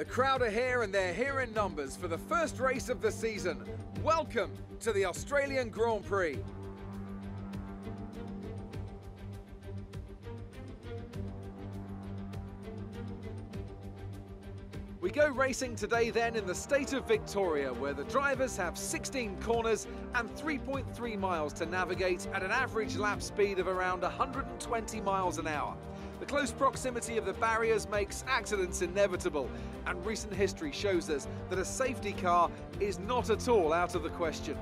The crowd are here and they're here in numbers for the first race of the season. Welcome to the Australian Grand Prix. We go racing today then in the state of Victoria, where the drivers have 16 corners and 3.3 miles to navigate at an average lap speed of around 120 miles an hour. The close proximity of the barriers makes accidents inevitable, and recent history shows us that a safety car is not at all out of the question.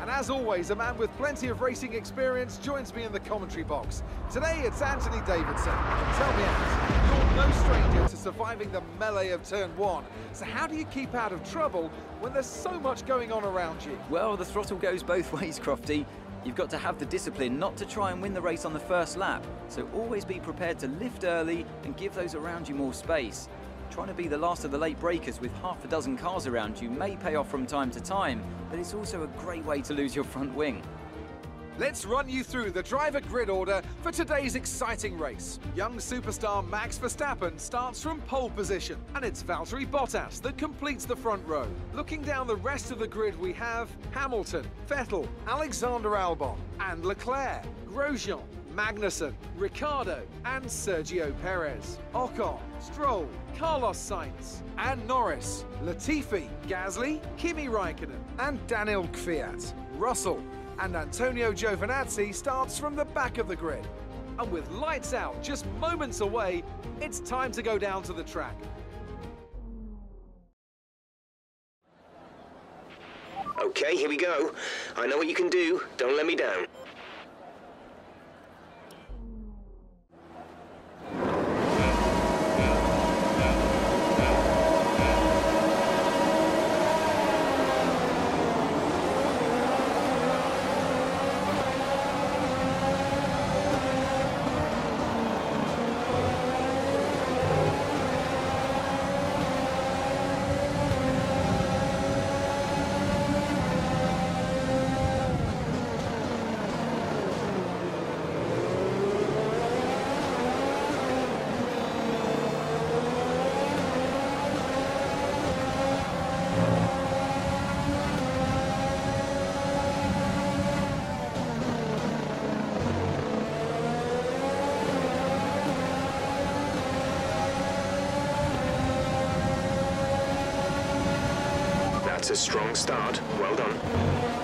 And as always, a man with plenty of racing experience joins me in the commentary box. Today it's Anthony Davidson. Tell me, Ant, you're no stranger to surviving the melee of turn one. So how do you keep out of trouble when there's so much going on around you? Well, the throttle goes both ways, Crofty. You've got to have the discipline not to try and win the race on the first lap, so always be prepared to lift early and give those around you more space. Trying to be the last of the late brakers with half a dozen cars around you may pay off from time to time, but it's also a great way to lose your front wing. Let's run you through the driver grid order for today's exciting race. Young superstar Max Verstappen starts from pole position, and it's Valtteri Bottas that completes the front row. Looking down the rest of the grid, we have Hamilton, Vettel, Alexander Albon, and Leclerc, Grosjean, Magnussen, Ricciardo, and Sergio Perez. Ocon, Stroll, Carlos Sainz, and Norris, Latifi, Gasly, Kimi Raikkonen, and Daniel Kvyat. Russell, and Antonio Giovinazzi starts from the back of the grid. And with lights out just moments away, it's time to go down to the track. Okay, here we go. I know what you can do. Don't let me down. That's a strong start. Well done.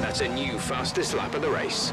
That's a new fastest lap of the race.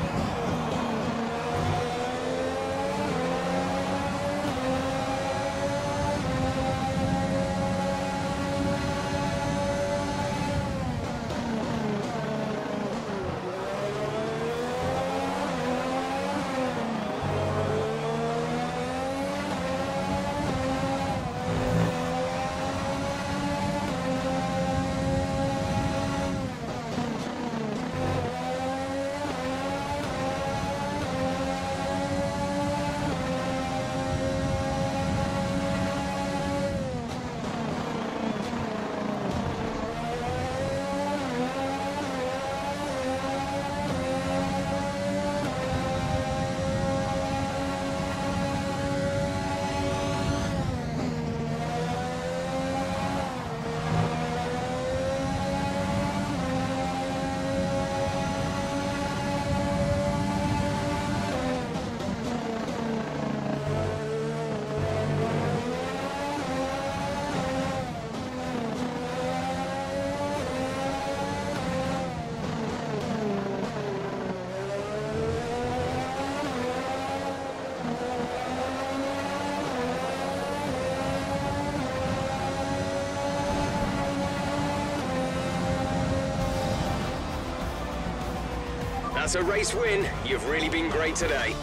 That's a race win. You've really been great today.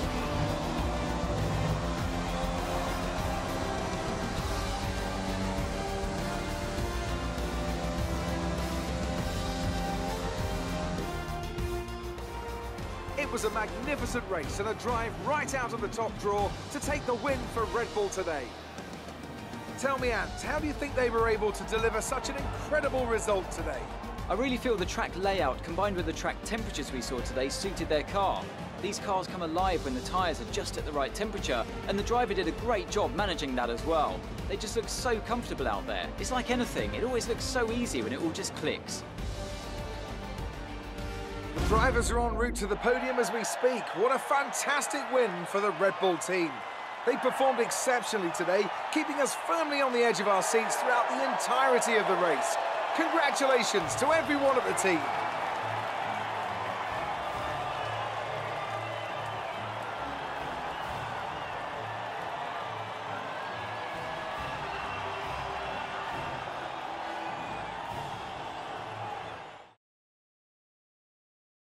It was a magnificent race and a drive right out of the top draw to take the win for Red Bull today. Tell me, Ant, how do you think they were able to deliver such an incredible result today? I really feel the track layout combined with the track temperatures we saw today suited their car. These cars come alive when the tyres are just at the right temperature, and the driver did a great job managing that as well. They just look so comfortable out there. It's like anything, it always looks so easy when it all just clicks. The drivers are en route to the podium as we speak. What a fantastic win for the Red Bull team. They performed exceptionally today, keeping us firmly on the edge of our seats throughout the entirety of the race. Congratulations to everyone at the team.